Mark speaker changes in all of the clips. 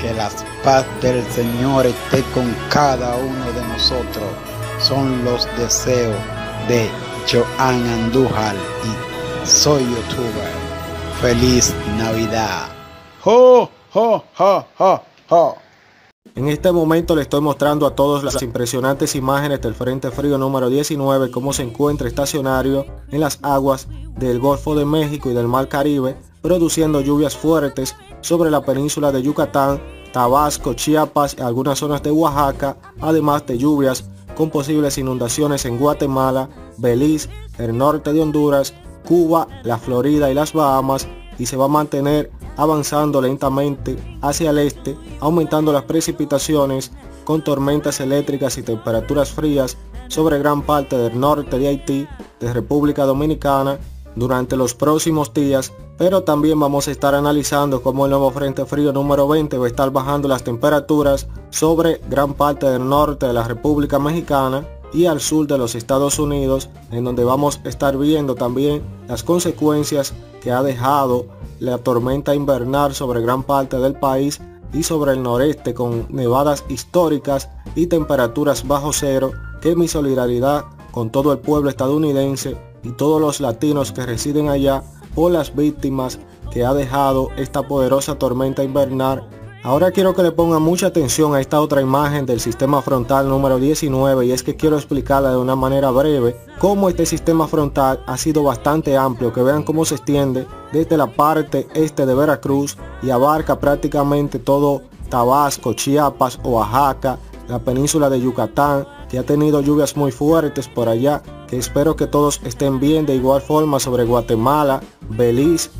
Speaker 1: Que la paz del Señor esté con cada uno de nosotros. Son los deseos de Joan Andújar y soy youtuber. Feliz Navidad. ¡Jo, jo, jo, jo, jo!
Speaker 2: En este momento le estoy mostrando a todos las impresionantes imágenes del Frente Frío número 19, cómo se encuentra estacionario en las aguas del Golfo de México y del Mar Caribe, produciendo lluvias fuertes sobre la península de Yucatán, Tabasco, Chiapas y algunas zonas de Oaxaca, además de lluvias con posibles inundaciones en Guatemala, Belice, el norte de Honduras, Cuba, la Florida y las Bahamas, y se va a mantener avanzando lentamente hacia el este, aumentando las precipitaciones con tormentas eléctricas y temperaturas frías sobre gran parte del norte de Haití, de República Dominicana, durante los próximos días, pero también vamos a estar analizando cómo el nuevo Frente Frío número 20 va a estar bajando las temperaturas sobre gran parte del norte de la República Mexicana y al sur de los Estados Unidos, en donde vamos a estar viendo también las consecuencias que ha dejado la tormenta invernal sobre gran parte del país y sobre el noreste con nevadas históricas y temperaturas bajo cero, que mi solidaridad con todo el pueblo estadounidense y todos los latinos que residen allá por las víctimas que ha dejado esta poderosa tormenta invernal Ahora quiero que le pongan mucha atención a esta otra imagen del sistema frontal número 19 y es que quiero explicarla de una manera breve cómo este sistema frontal ha sido bastante amplio, que vean cómo se extiende desde la parte este de Veracruz y abarca prácticamente todo Tabasco, Chiapas, Oaxaca, la península de Yucatán, que ha tenido lluvias muy fuertes por allá, que espero que todos estén bien. De igual forma sobre Guatemala, Belice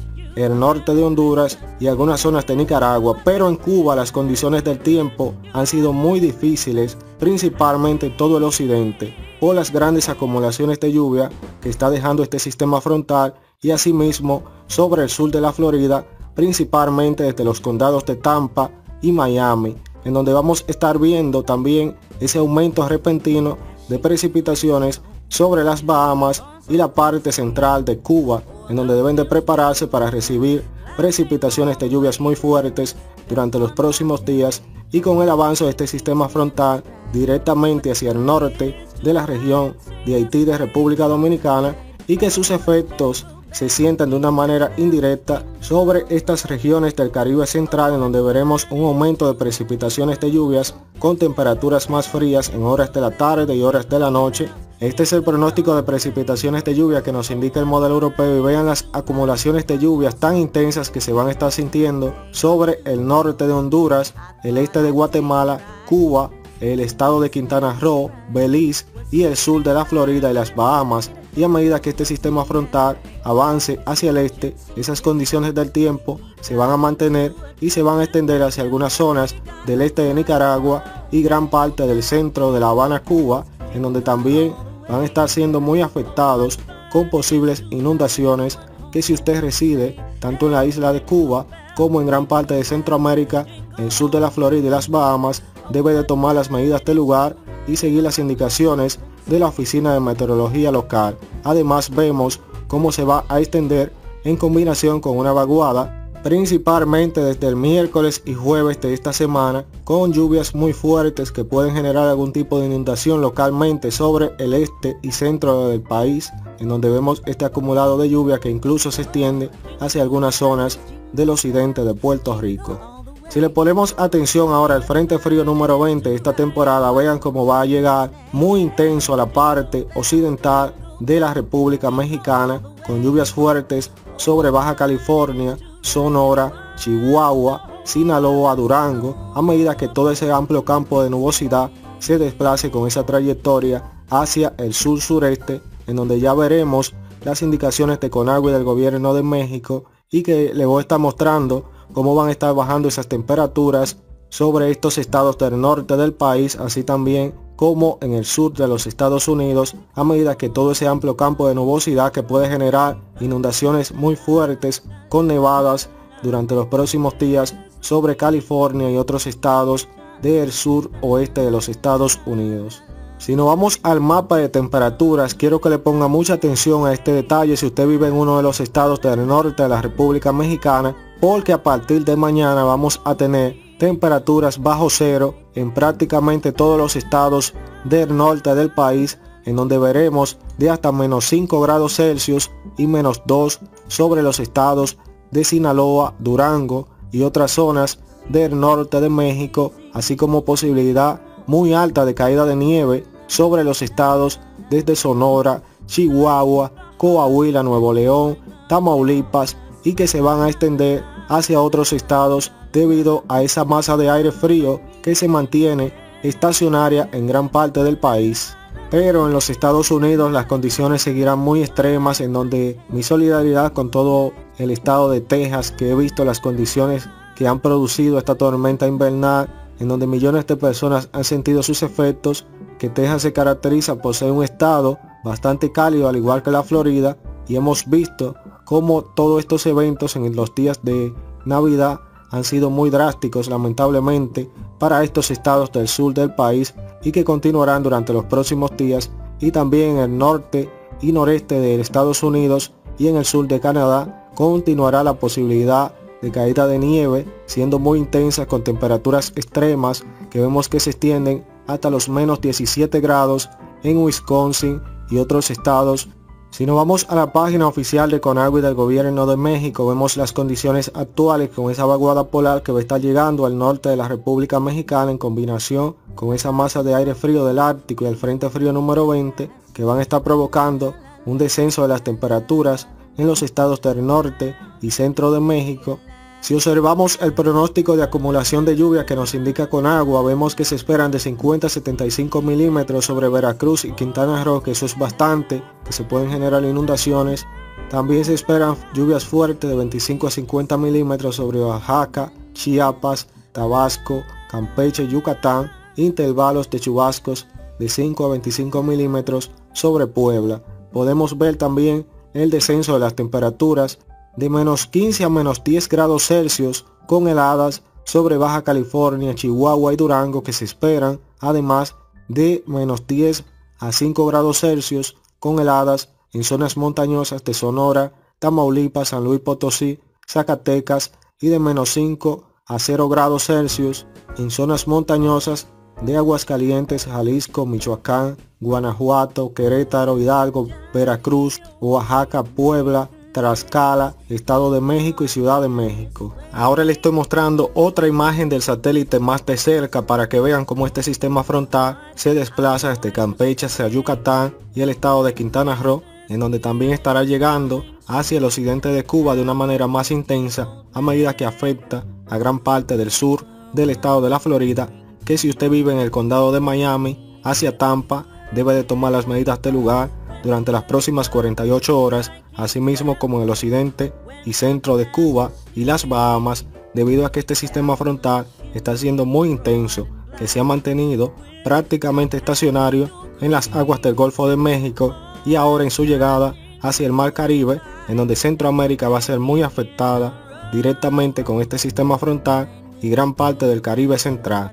Speaker 2: el norte de Honduras y algunas zonas de Nicaragua, pero en Cuba las condiciones del tiempo han sido muy difíciles, principalmente en todo el occidente, por las grandes acumulaciones de lluvia que está dejando este sistema frontal y asimismo sobre el sur de la Florida, principalmente desde los condados de Tampa y Miami, en donde vamos a estar viendo también ese aumento repentino de precipitaciones sobre las Bahamas y la parte central de Cuba, en donde deben de prepararse para recibir precipitaciones de lluvias muy fuertes durante los próximos días y con el avance de este sistema frontal directamente hacia el norte de la región de Haití de República Dominicana y que sus efectos se sientan de una manera indirecta sobre estas regiones del Caribe Central en donde veremos un aumento de precipitaciones de lluvias con temperaturas más frías en horas de la tarde y horas de la noche este es el pronóstico de precipitaciones de lluvia que nos indica el modelo europeo y vean las acumulaciones de lluvias tan intensas que se van a estar sintiendo sobre el norte de Honduras, el este de Guatemala, Cuba, el estado de Quintana Roo, Belice y el sur de la Florida y las Bahamas. Y a medida que este sistema frontal avance hacia el este, esas condiciones del tiempo se van a mantener y se van a extender hacia algunas zonas del este de Nicaragua y gran parte del centro de La Habana, Cuba, en donde también van a estar siendo muy afectados con posibles inundaciones que si usted reside tanto en la isla de Cuba como en gran parte de Centroamérica, en el sur de la Florida y las Bahamas, debe de tomar las medidas del lugar y seguir las indicaciones de la Oficina de Meteorología Local. Además vemos cómo se va a extender en combinación con una vaguada principalmente desde el miércoles y jueves de esta semana, con lluvias muy fuertes que pueden generar algún tipo de inundación localmente sobre el este y centro del país, en donde vemos este acumulado de lluvia que incluso se extiende hacia algunas zonas del occidente de Puerto Rico. Si le ponemos atención ahora al Frente Frío número 20 de esta temporada, vean cómo va a llegar muy intenso a la parte occidental de la República Mexicana, con lluvias fuertes sobre Baja California, Sonora, Chihuahua, Sinaloa, Durango, a medida que todo ese amplio campo de nubosidad se desplace con esa trayectoria hacia el sur-sureste, en donde ya veremos las indicaciones de Conagua y del gobierno de México y que le voy a estar mostrando cómo van a estar bajando esas temperaturas sobre estos estados del norte del país, así también como en el sur de los Estados Unidos, a medida que todo ese amplio campo de nubosidad que puede generar inundaciones muy fuertes con nevadas durante los próximos días sobre California y otros estados del sur oeste de los Estados Unidos. Si nos vamos al mapa de temperaturas, quiero que le ponga mucha atención a este detalle si usted vive en uno de los estados del norte de la República Mexicana, porque a partir de mañana vamos a tener temperaturas bajo cero en prácticamente todos los estados del norte del país, en donde veremos de hasta menos 5 grados Celsius y menos 2 sobre los estados de Sinaloa, Durango y otras zonas del norte de México, así como posibilidad muy alta de caída de nieve sobre los estados desde Sonora, Chihuahua, Coahuila, Nuevo León, Tamaulipas y que se van a extender hacia otros estados debido a esa masa de aire frío que se mantiene estacionaria en gran parte del país. Pero en los Estados Unidos las condiciones seguirán muy extremas en donde mi solidaridad con todo el estado de Texas que he visto las condiciones que han producido esta tormenta invernal en donde millones de personas han sentido sus efectos, que Texas se caracteriza por ser un estado bastante cálido al igual que la Florida y hemos visto cómo todos estos eventos en los días de Navidad han sido muy drásticos lamentablemente para estos estados del sur del país y que continuarán durante los próximos días y también en el norte y noreste de Estados Unidos y en el sur de Canadá continuará la posibilidad de caída de nieve, siendo muy intensa con temperaturas extremas que vemos que se extienden hasta los menos 17 grados en Wisconsin y otros estados. Si nos vamos a la página oficial de Conagua y del gobierno de México, vemos las condiciones actuales con esa vaguada polar que va a estar llegando al norte de la República Mexicana en combinación con esa masa de aire frío del Ártico y el Frente Frío número 20 que van a estar provocando un descenso de las temperaturas en los estados del norte y centro de México si observamos el pronóstico de acumulación de lluvia que nos indica con agua, vemos que se esperan de 50 a 75 milímetros sobre Veracruz y Quintana Roo, que eso es bastante, que se pueden generar inundaciones. También se esperan lluvias fuertes de 25 a 50 milímetros sobre Oaxaca, Chiapas, Tabasco, Campeche, Yucatán, intervalos de chubascos de 5 a 25 milímetros sobre Puebla. Podemos ver también el descenso de las temperaturas de menos 15 a menos 10 grados Celsius con heladas sobre Baja California, Chihuahua y Durango que se esperan, además de menos 10 a 5 grados Celsius con heladas en zonas montañosas de Sonora, Tamaulipas, San Luis Potosí, Zacatecas y de menos 5 a 0 grados Celsius en zonas montañosas de Aguascalientes, Jalisco, Michoacán, Guanajuato, Querétaro, Hidalgo, Veracruz, Oaxaca, Puebla, Tlaxcala, Estado de México y Ciudad de México. Ahora les estoy mostrando otra imagen del satélite más de cerca para que vean cómo este sistema frontal se desplaza desde Campeche hacia Yucatán y el estado de Quintana Roo, en donde también estará llegando hacia el occidente de Cuba de una manera más intensa a medida que afecta a gran parte del sur del estado de la Florida, que si usted vive en el condado de Miami, hacia Tampa, debe de tomar las medidas de lugar durante las próximas 48 horas, asimismo como en el occidente y centro de Cuba y las Bahamas, debido a que este sistema frontal está siendo muy intenso, que se ha mantenido prácticamente estacionario en las aguas del Golfo de México y ahora en su llegada hacia el Mar Caribe, en donde Centroamérica va a ser muy afectada directamente con este sistema frontal y gran parte del Caribe central.